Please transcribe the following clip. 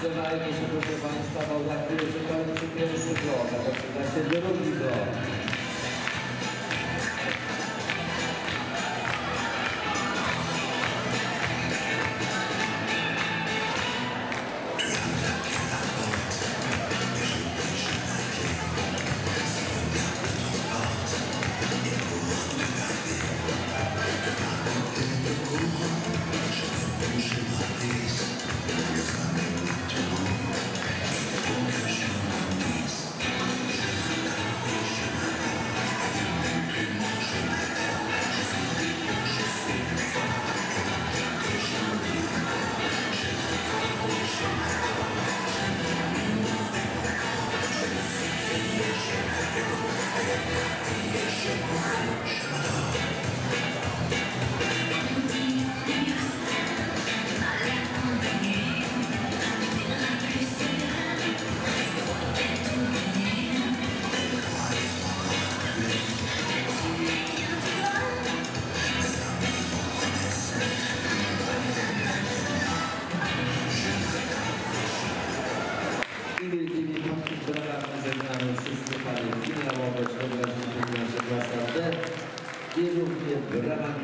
Kończy pierwszy blok, quiero que en verdad